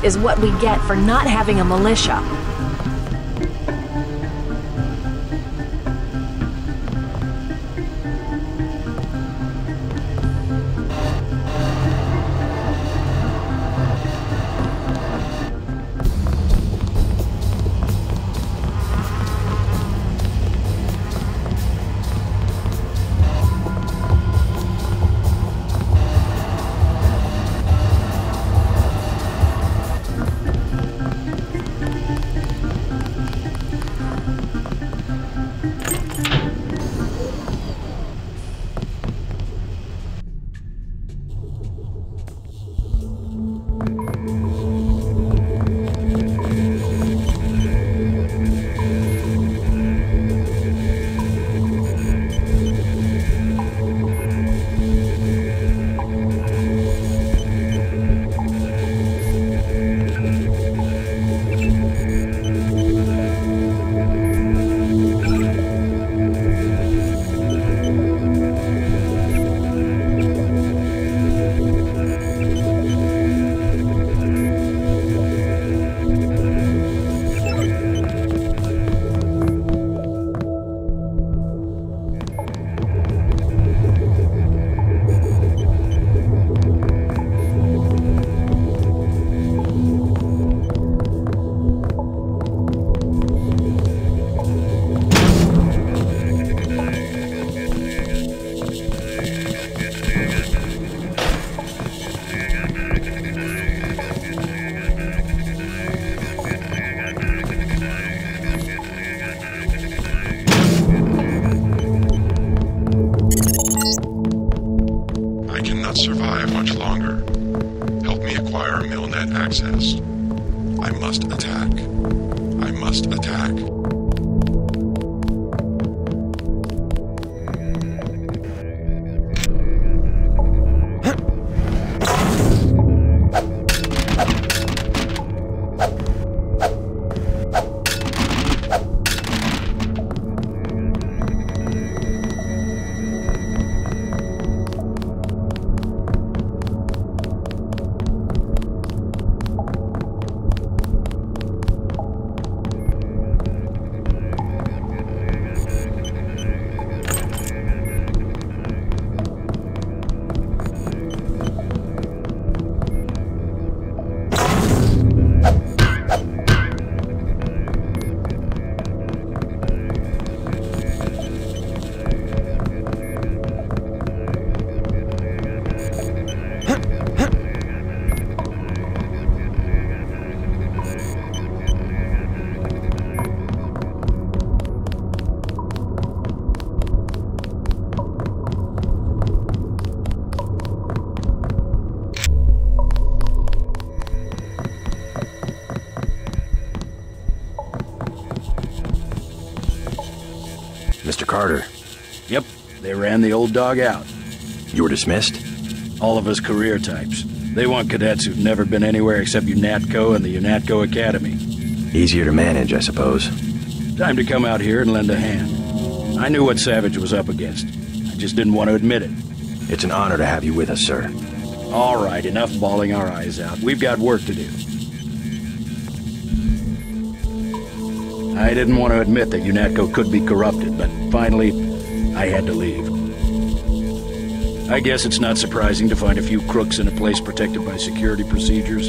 Is what we get for not having a militia. Carter, Yep, they ran the old dog out. you were dismissed? All of us career types. They want cadets who've never been anywhere except UNATCO and the UNATCO Academy. Easier to manage, I suppose. Time to come out here and lend a hand. I knew what Savage was up against. I just didn't want to admit it. It's an honor to have you with us, sir. All right, enough bawling our eyes out. We've got work to do. I didn't want to admit that UNATCO could be corrupted, but finally, I had to leave. I guess it's not surprising to find a few crooks in a place protected by security procedures.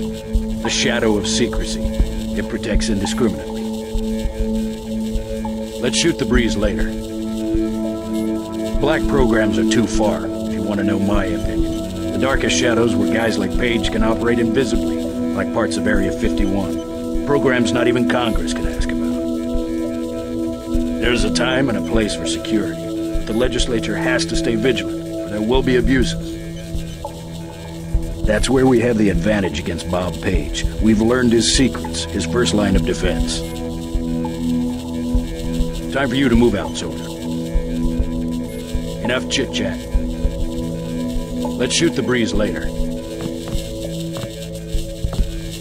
The shadow of secrecy. It protects indiscriminately. Let's shoot the breeze later. Black programs are too far, if you want to know my opinion. The darkest shadows where guys like Page can operate invisibly, like parts of Area 51. Programs not even Congress can ask about. There's a time and a place for security. The legislature has to stay vigilant, or there will be abuses. That's where we have the advantage against Bob Page. We've learned his secrets, his first line of defense. Time for you to move out, soldier. Enough chit-chat. Let's shoot the breeze later.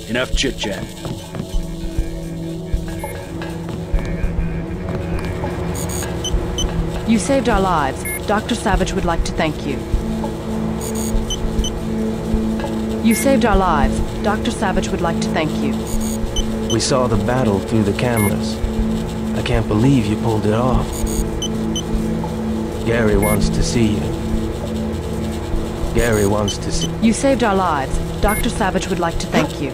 Enough chit-chat. You saved our lives. Dr. Savage would like to thank you. You saved our lives. Dr. Savage would like to thank you. We saw the battle through the cameras. I can't believe you pulled it off. Gary wants to see you. Gary wants to see... You saved our lives. Dr. Savage would like to thank you.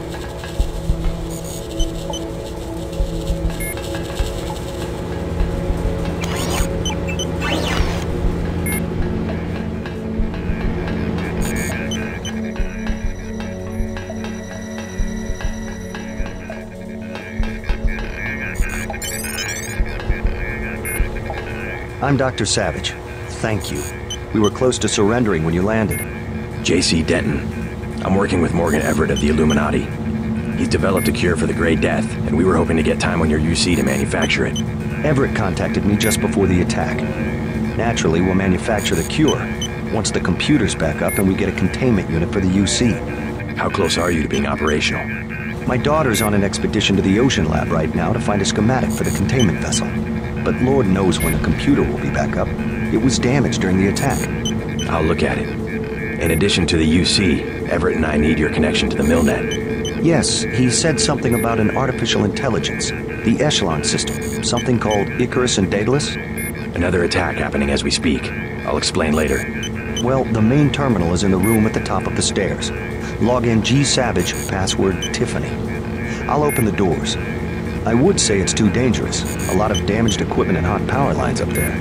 I'm Dr. Savage. Thank you. We were close to surrendering when you landed. J.C. Denton. I'm working with Morgan Everett of the Illuminati. He's developed a cure for the Grey Death, and we were hoping to get time on your UC to manufacture it. Everett contacted me just before the attack. Naturally, we'll manufacture the cure once the computer's back up and we get a containment unit for the UC. How close are you to being operational? My daughter's on an expedition to the Ocean Lab right now to find a schematic for the containment vessel. But Lord knows when the computer will be back up. It was damaged during the attack. I'll look at it. In addition to the UC, Everett and I need your connection to the Milnet. Yes, he said something about an artificial intelligence. The Echelon system. Something called Icarus and Daedalus? Another attack happening as we speak. I'll explain later. Well, the main terminal is in the room at the top of the stairs. Log in G Savage, password Tiffany. I'll open the doors. I would say it's too dangerous. A lot of damaged equipment and hot power lines up there.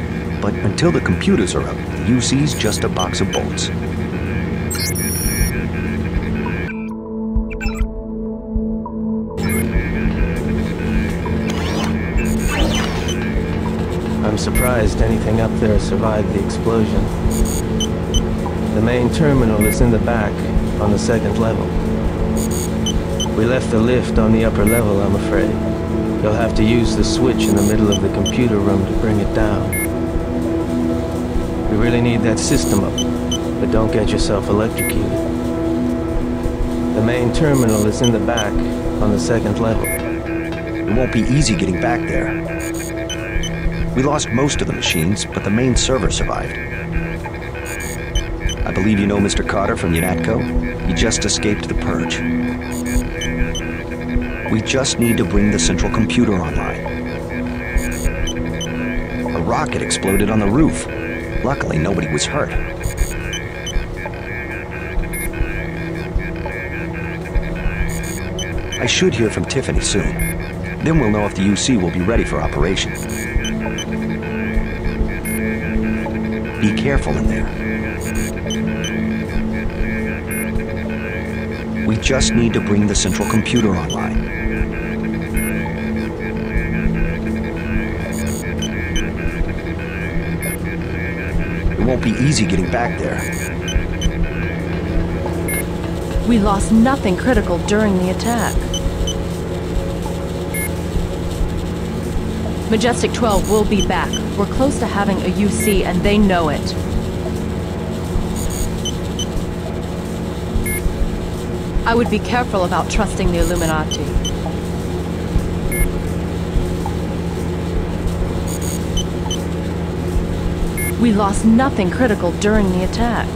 But until the computers are up, the UC's just a box of bolts. I'm surprised anything up there survived the explosion. The main terminal is in the back, on the second level. We left the lift on the upper level, I'm afraid. You'll have to use the switch in the middle of the computer room to bring it down. We really need that system up, but don't get yourself electrocuted. The main terminal is in the back, on the second level. It won't be easy getting back there. We lost most of the machines, but the main server survived. I believe you know Mr. Carter from UNATCO. He just escaped the purge. We just need to bring the central computer online. A rocket exploded on the roof. Luckily, nobody was hurt. I should hear from Tiffany soon. Then we'll know if the UC will be ready for operation. Be careful in there. We just need to bring the central computer online. Won't be easy getting back there. We lost nothing critical during the attack. Majestic 12 will be back. We're close to having a UC and they know it. I would be careful about trusting the Illuminati. We lost nothing critical during the attack.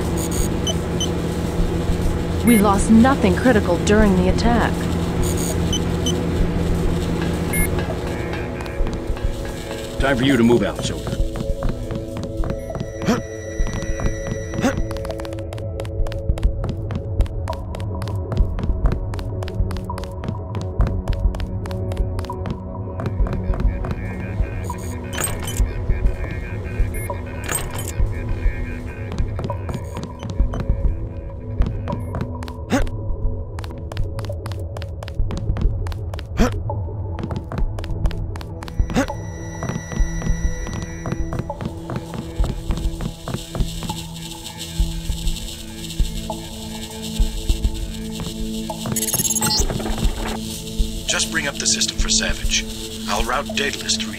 We lost nothing critical during the attack. Time for you to move out, Silver. Route Daedalus through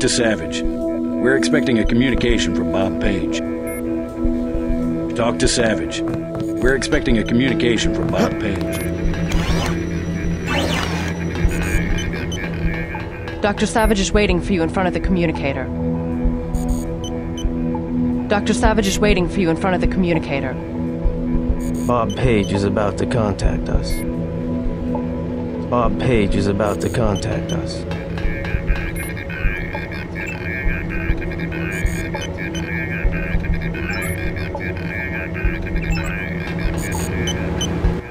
to Savage. We're expecting a communication from Bob Page. Talk to Savage. We're expecting a communication from Bob Page. Dr. Savage is waiting for you in front of the communicator. Dr. Savage is waiting for you in front of the communicator. Bob Page is about to contact us. Bob Page is about to contact us.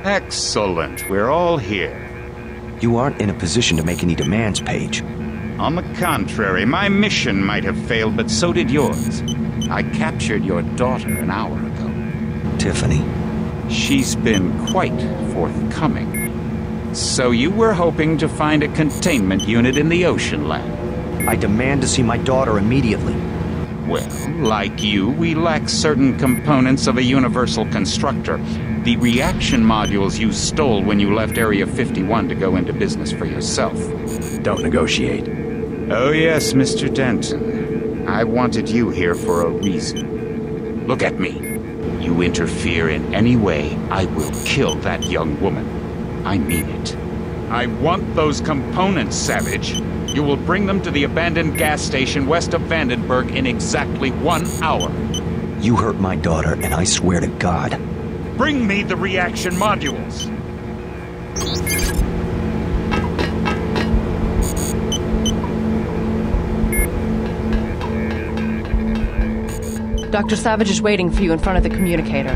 Excellent. We're all here. You aren't in a position to make any demands, Page. On the contrary, my mission might have failed, but so did yours. I captured your daughter an hour ago. Tiffany. She's been quite forthcoming. So you were hoping to find a containment unit in the ocean lab? I demand to see my daughter immediately. Well, like you, we lack certain components of a universal constructor. The reaction modules you stole when you left Area 51 to go into business for yourself. Don't negotiate. Oh, yes, Mr. Denton. I wanted you here for a reason. Look at me. You interfere in any way, I will kill that young woman. I mean it. I want those components, Savage. You will bring them to the abandoned gas station west of Vandenberg in exactly one hour. You hurt my daughter, and I swear to God. Bring me the reaction modules. Dr. Savage is waiting for you in front of the communicator.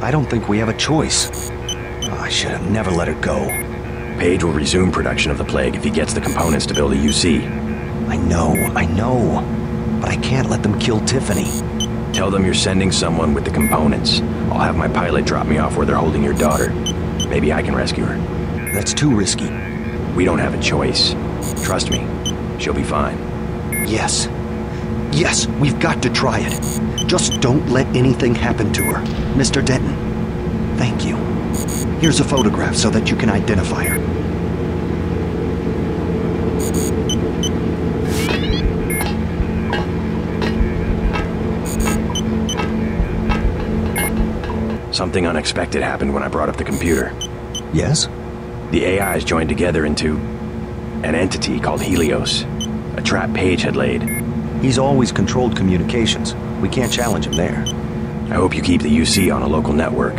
I don't think we have a choice. Oh, I should have never let her go. Page will resume production of the plague if he gets the components to build a UC. I know, I know. But I can't let them kill Tiffany. Tell them you're sending someone with the components. I'll have my pilot drop me off where they're holding your daughter. Maybe I can rescue her. That's too risky. We don't have a choice. Trust me, she'll be fine. Yes. Yes, we've got to try it. Just don't let anything happen to her. Mr. Denton. Thank you. Here's a photograph so that you can identify her. Something unexpected happened when I brought up the computer. Yes? The AIs joined together into an entity called Helios. A trap Page had laid. He's always controlled communications. We can't challenge him there. I hope you keep the UC on a local network.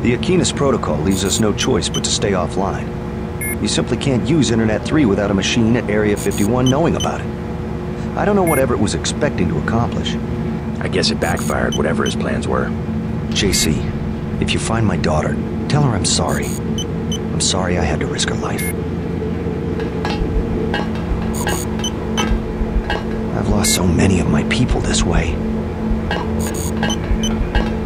The Aquinas Protocol leaves us no choice but to stay offline. You simply can't use Internet 3 without a machine at Area 51 knowing about it. I don't know what Everett was expecting to accomplish. I guess it backfired, whatever his plans were. JC, if you find my daughter, tell her I'm sorry. I'm sorry I had to risk her life. I've lost so many of my people this way.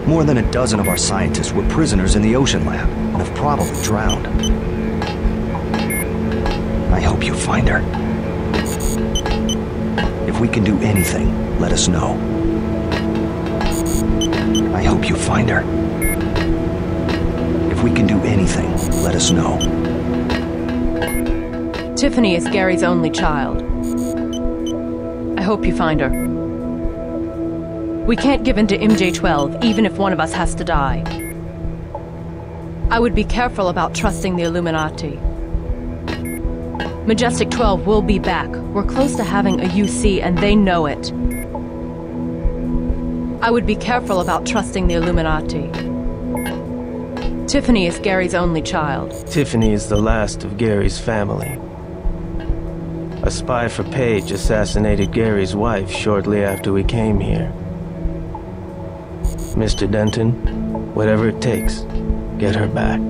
More than a dozen of our scientists were prisoners in the ocean lab and have probably drowned. I hope you find her. If we can do anything, let us know. I hope you find her. We can do anything, let us know. Tiffany is Gary's only child. I hope you find her. We can't give in to MJ-12, even if one of us has to die. I would be careful about trusting the Illuminati. Majestic 12 will be back. We're close to having a UC, and they know it. I would be careful about trusting the Illuminati. Tiffany is Gary's only child. Tiffany is the last of Gary's family. A spy for Page assassinated Gary's wife shortly after we came here. Mr. Denton, whatever it takes, get her back.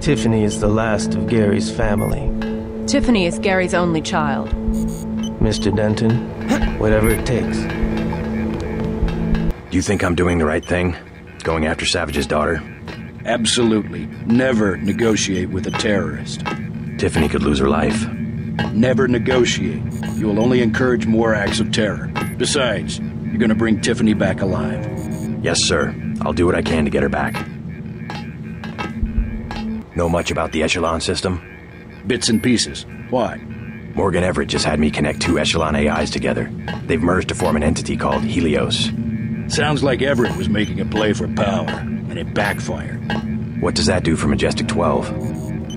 Tiffany is the last of Gary's family. Tiffany is Gary's only child. Mr. Denton, whatever it takes. Do you think I'm doing the right thing? Going after Savage's daughter? Absolutely. Never negotiate with a terrorist. Tiffany could lose her life. Never negotiate. You will only encourage more acts of terror. Besides, you're gonna bring Tiffany back alive. Yes, sir. I'll do what I can to get her back. Know much about the Echelon system? Bits and pieces. Why? Morgan Everett just had me connect two Echelon AIs together. They've merged to form an entity called Helios. Sounds like Everett was making a play for power, and it backfired. What does that do for Majestic 12?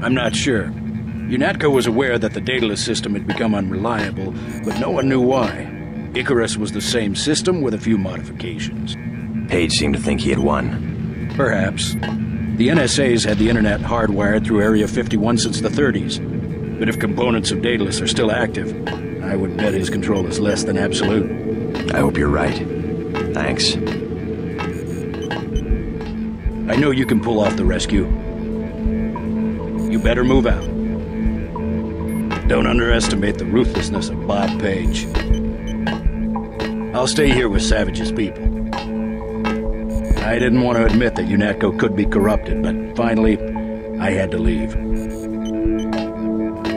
I'm not sure. UNATCO was aware that the Daedalus system had become unreliable, but no one knew why. Icarus was the same system with a few modifications. Page seemed to think he had won. Perhaps. The NSA's had the internet hardwired through Area 51 since the 30s. But if components of Daedalus are still active, I would bet his control is less than absolute. I hope you're right. Thanks. I know you can pull off the rescue. You better move out. Don't underestimate the ruthlessness of Bob Page. I'll stay here with Savage's people. I didn't want to admit that UNATCO could be corrupted, but finally, I had to leave.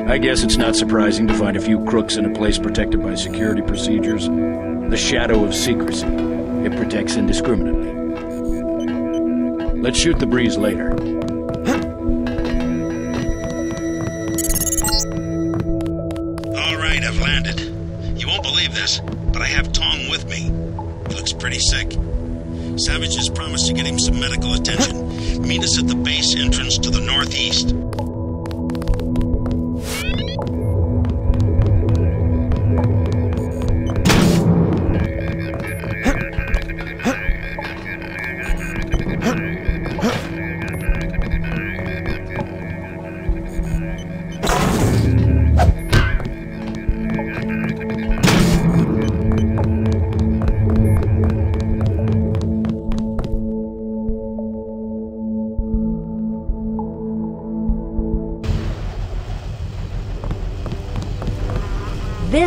I guess it's not surprising to find a few crooks in a place protected by security procedures. The shadow of secrecy. It protects indiscriminately. Let's shoot the breeze later. All right, I've landed. You won't believe this, but I have Tong with me. He looks pretty sick. Savage has promised to get him some medical attention. Meet us at the base entrance to the northeast.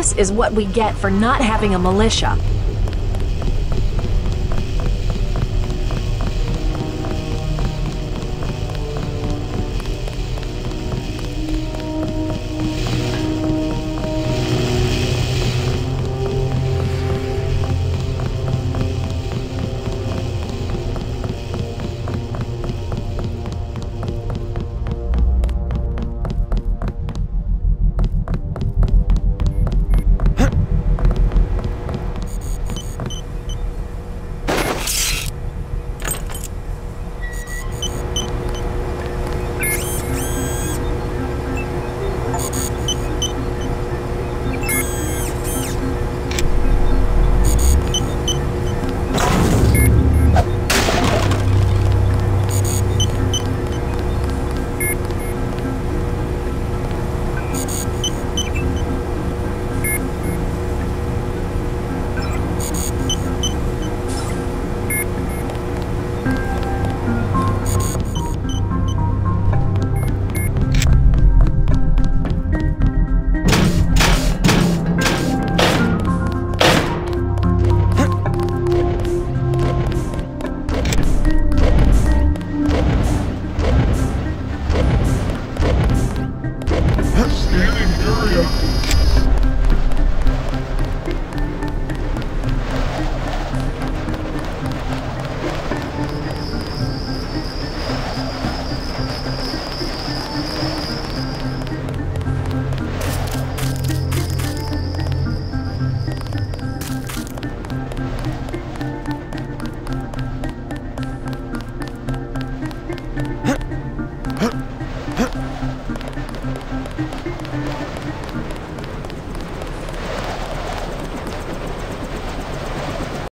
This is what we get for not having a militia.